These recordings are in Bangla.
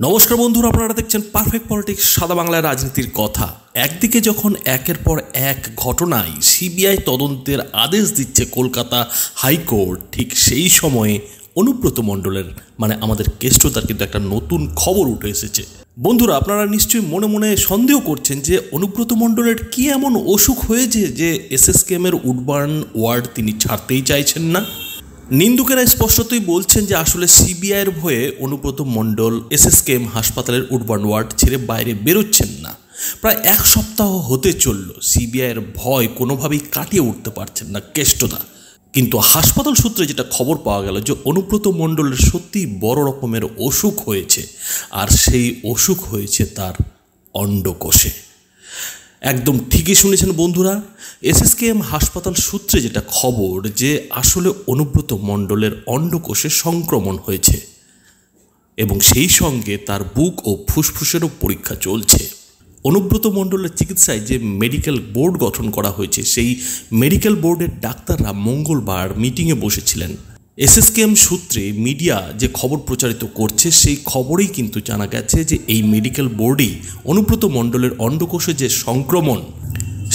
নমস্কার বন্ধুরা, আপনারা দেখছেন পারফেক্ট পলিটিক্স সাদা বাংলার রাজনীতির কথা। একদিকে যখন একের পর এক ঘটনায় সিবিআই তদন্তের আদেশ দিচ্ছে কলকাতা হাইকোর্ট, ঠিক সেই সময়ে অনুব্রত মণ্ডলের মানে আমাদের কেষ্টতার কিন্তু একটা নতুন খবর উঠে এসেছে। বন্ধুরা, আপনারা নিশ্চয়ই মনে মনে সন্দেহ করছেন যে অনুব্রত মণ্ডলের কি এমন অসুখ হয়েছে যে এসএসকেএমের উডবার্ন ওয়ার্ড তিনি ছাড়তেই চাইছেন না? নিন্দুকেরা স্পষ্টতই বলছেন যে আসলে সিবিআইয়ের ভয়ে অনুব্রত মণ্ডল, এসএসকেএম হাসপাতালের উডবার্ন ওয়ার্ড ছেড়ে বাইরে বেরোচ্ছেন না। প্রায় এক সপ্তাহ হতে চলল, সিবিআইয়ের ভয় কোনোভাবেই কাটিয়ে উঠতে পারছেন না কেষ্টদা কিন্তু হাসপাতাল সূত্রে যেটা খবর পাওয়া গেল যে অনুব্রত মণ্ডলের সত্যি বড় রকমের অসুখ হয়েছে, আর সেই অসুখ হয়েছে তার অন্ডকোষে। একদম ঠিকই শুনেছেন বন্ধুরা। এসএসকেএম হাসপাতাল সূত্রে যেটা খবর যে আসলে অনুব্রত মণ্ডলের অন্ডকোষে সংক্রমণ হয়েছে এবং সেই সঙ্গে তার বুক ও ফুসফুসেরও পরীক্ষা চলছে। অনুব্রত মণ্ডলের চিকিৎসায় যে মেডিকেল বোর্ড গঠন করা হয়েছে, সেই মেডিকেল বোর্ডের ডাক্তাররা মঙ্গলবার মিটিংয়ে বসেছিলেন। এসএসকেএম সূত্রে মিডিয়া যে খবর প্রচারিত করছে, সেই খবরেই কিন্তু জানা গেছে যে এই মেডিকেল বোর্ডেই অনুব্রত মণ্ডলের অন্ডকোষে যে সংক্রমণ,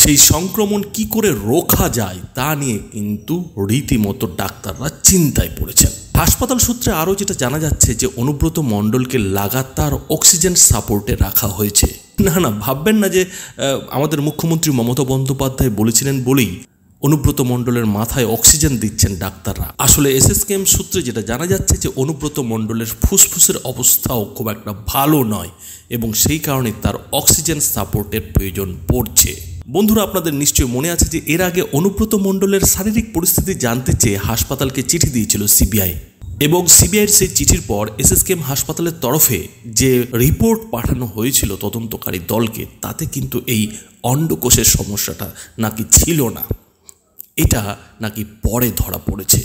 সেই সংক্রমণ কি করে রোখা যায় তা নিয়ে কিন্তু রীতিমতো ডাক্তাররা চিন্তায় পড়েছেন। হাসপাতাল সূত্রে আরও যেটা জানা যাচ্ছে যে অনুব্রত মণ্ডলকে লাগাতার অক্সিজেন সাপোর্টে রাখা হয়েছে। না না, ভাববেন না যে আমাদের মুখ্যমন্ত্রী মমতা বন্দ্যোপাধ্যায় বলেছিলেন বলেই অনুব্রত মণ্ডলের মাথায় অক্সিজেন দিচ্ছেন ডাক্তাররা। আসলে এসএসকেএম সূত্রে যেটা জানা যাচ্ছে যে অনুব্রত মণ্ডলের ফুসফুসের অবস্থাও খুব একটা ভালো নয় এবং সেই কারণে তার অক্সিজেন সাপোর্টের প্রয়োজন পড়ছে। বন্ধুরা, আপনাদের নিশ্চয়ই মনে আছে যে এর আগে অনুব্রত মণ্ডলের শারীরিক পরিস্থিতি জানতে চেয়ে হাসপাতালকে চিঠি দিয়েছিল সিবিআই। এবং সিবিআইয়ের সেই চিঠির পর এসএসকেএম হাসপাতালের তরফে যে রিপোর্ট পাঠানো হয়েছিল তদন্তকারী দলকে, তাতে কিন্তু এই অন্ডকোষের সমস্যাটা নাকি ছিল না। এটা নাকি পরে ধরা পড়েছে।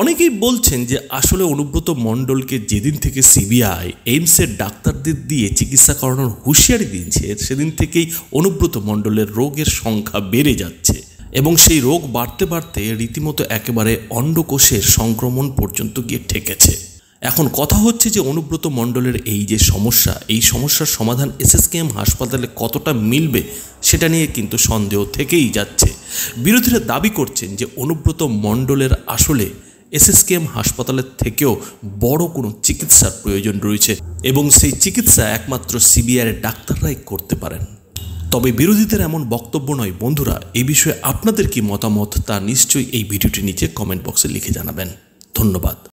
অনেকেই বলছেন যে আসলে অনুব্রত মণ্ডলকে যেদিন থেকে সিবিআই এইমসের ডাক্তারদের দিয়ে চিকিৎসা করানোর হুঁশিয়ারি দিয়েছে, সেদিন থেকেই অনুব্রত মণ্ডলের রোগের সংখ্যা বেড়ে যাচ্ছে এবং সেই রোগ বাড়তে বাড়তে রীতিমতো একেবারে অন্ডকোষের সংক্রমণ পর্যন্ত গিয়ে ঠেকেছে। এখন কথা হচ্ছে যে অনুব্রত মণ্ডলের এই যে সমস্যা, এই সমস্যার সমাধান এসএসকেএম হাসপাতালে কতটা মিলবে সেটা নিয়ে কিন্তু সন্দেহ থেকেই যাচ্ছে। বিরোধীরা দাবি করছেন যে অনুব্রত মণ্ডলের আসলে এসএসকেএম হাসপাতালের থেকেও বড় কোনো চিকিৎসার প্রয়োজন রয়েছে এবং সেই চিকিৎসা একমাত্র সিবিআইয়ের ডাক্তাররাই করতে পারেন। তবে বিরোধীদের এমন বক্তব্য নয়। বন্ধুরা এই বিষয়ে আপনাদের কি মতামত তা নিশ্চয়ই এই ভিডিওটির নিচে কমেন্ট বক্সে লিখে জানাবেন। ধন্যবাদ।